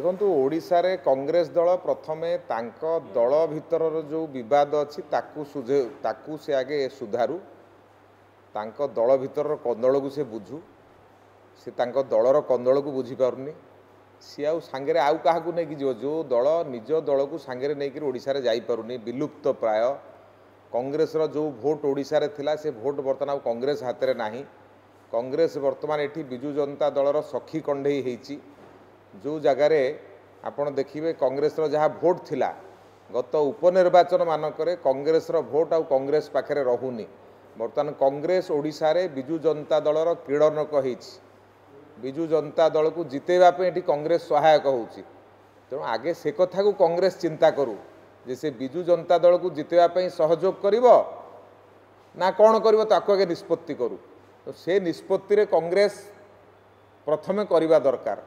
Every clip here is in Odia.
ଦେଖନ୍ତୁ ଓଡ଼ିଶାରେ କଂଗ୍ରେସ ଦଳ ପ୍ରଥମେ ତାଙ୍କ ଦଳ ଭିତରର ଯେଉଁ ବିବାଦ ଅଛି ତାକୁ ସୁଝେ ତାକୁ ସେ ଆଗେ ସୁଧାରୁ। ତାଙ୍କ ଦଳ ଭିତରର କନ୍ଦଳକୁ ସେ ବୁଝୁ। ସେ ତାଙ୍କ ଦଳର କନ୍ଦଳକୁ ବୁଝିପାରୁନି। ସିଏ ଆଉ ସାଙ୍ଗରେ ଆଉ କାହାକୁ ନେଇକି ଯିବ? ଯେଉଁ ଦଳ ନିଜ ଦଳକୁ ସାଙ୍ଗରେ ନେଇକରି ଓଡ଼ିଶାରେ ଯାଇପାରୁନି ବିଲୁପ୍ତ ପ୍ରାୟ। କଂଗ୍ରେସର ଯେଉଁ ଭୋଟ ଓଡ଼ିଶାରେ ଥିଲା ସେ ଭୋଟ ବର୍ତ୍ତମାନ ଆଉ କଂଗ୍ରେସ ହାତରେ ନାହିଁ। କଂଗ୍ରେସ ବର୍ତ୍ତମାନ ଏଠି ବିଜୁ ଜନତା ଦଳର ସଖୀ କଣ୍ଢେଇ ହେଇଛି। ଯେଉଁ ଜାଗାରେ ଆପଣ ଦେଖିବେ କଂଗ୍ରେସର ଯାହା ଭୋଟ ଥିଲା ଗତ ଉପନିର୍ବାଚନ ମାନଙ୍କରେ କଂଗ୍ରେସର ଭୋଟ ଆଉ କଂଗ୍ରେସ ପାଖରେ ରହୁନି। ବର୍ତ୍ତମାନ କଂଗ୍ରେସ ଓଡ଼ିଶାରେ ବିଜୁ ଜନତା ଦଳର କ୍ରୀଡ଼ନକ ହେଇଛି। ବିଜୁ ଜନତା ଦଳକୁ ଜିତେଇବା ପାଇଁ ଏଠି କଂଗ୍ରେସ ସହାୟକ ହେଉଛି। ତେଣୁ ଆଗେ ସେ କଥାକୁ କଂଗ୍ରେସ ଚିନ୍ତା କରୁ ଯେ ସେ ବିଜୁ ଜନତା ଦଳକୁ ଜିତେଇବା ପାଇଁ ସହଯୋଗ କରିବ ନା କ'ଣ କରିବ ତାକୁ ଆଗେ ନିଷ୍ପତ୍ତି କରୁ। ତ ସେ ନିଷ୍ପତ୍ତିରେ କଂଗ୍ରେସ ପ୍ରଥମେ କରିବା ଦରକାର।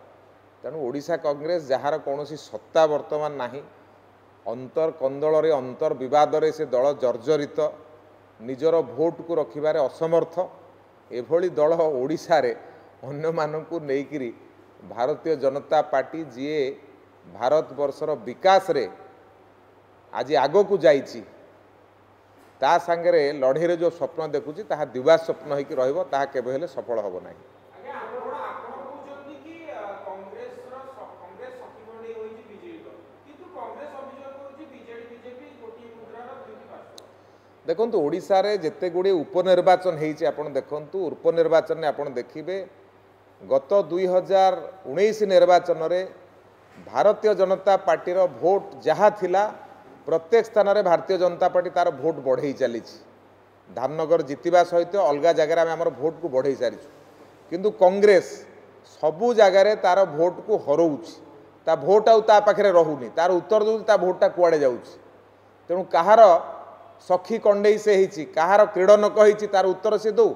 ତେଣୁ ଓଡ଼ିଶା କଂଗ୍ରେସ ଯାହାର କୌଣସି ସତ୍ତା ବର୍ତ୍ତମାନ ନାହିଁ ଅନ୍ତର କନ୍ଦଳରେ ଅନ୍ତର ବିବାଦରେ ସେ ଦଳ ଜର୍ଜରିତ ନିଜର ଭୋଟକୁ ରଖିବାରେ ଅସମର୍ଥ ଏଭଳି ଦଳ ଓଡ଼ିଶାରେ ଅନ୍ୟମାନଙ୍କୁ ନେଇକିରି ଭାରତୀୟ ଜନତା ପାର୍ଟି ଯିଏ ଭାରତବର୍ଷର ବିକାଶରେ ଆଜି ଆଗକୁ ଯାଇଛି ତା ସାଙ୍ଗରେ ଲଢ଼େଇରେ ଯେଉଁ ସ୍ୱପ୍ନ ଦେଖୁଛି ତାହା ଦିବା ସ୍ୱପ୍ନ ହେଇକି ରହିବ ତାହା କେବେ ହେଲେ ସଫଳ ହେବ ନାହିଁ। ଦେଖନ୍ତୁ ଓଡ଼ିଶାରେ ଯେତେ ଗୁଡ଼ିଏ ଉପନିର୍ବାଚନ ହେଇଛି ଆପଣ ଦେଖନ୍ତୁ ଉପନିର୍ବାଚନରେ ଆପଣ ଦେଖିବେ ଗତ ଦୁଇ ହଜାର ଉଣେଇଶ ନିର୍ବାଚନରେ ଭାରତୀୟ ଜନତା ପାର୍ଟିର ଭୋଟ ଯାହା ଥିଲା ପ୍ରତ୍ୟେକ ସ୍ଥାନରେ ଭାରତୀୟ ଜନତା ପାର୍ଟି ତା'ର ଭୋଟ ବଢ଼େଇ ଚାଲିଛି ଧାମନଗର ଜିତିବା ସହିତ ଅଲଗା ଜାଗାରେ ଆମେ ଆମର ଭୋଟକୁ ବଢ଼େଇ ସାରିଛୁ କିନ୍ତୁ କଂଗ୍ରେସ ସବୁ ଜାଗାରେ ତା'ର ଭୋଟକୁ ହରଉଛି। ତା ଭୋଟ ଆଉ ତା ପାଖରେ ରହୁନି। ତା'ର ଉତ୍ତର ଦେଉଛି ତା ଭୋଟଟା କୁଆଡ଼େ ଯାଉଛି ତେଣୁ କାହାର ସଖୀ କଣ୍ଡେଇ ସେ ହେଇଛି। କାହାର କ୍ରୀଡ଼ନକ ହେଇଛି ତାର ଉତ୍ତର ସେ ଦେଉ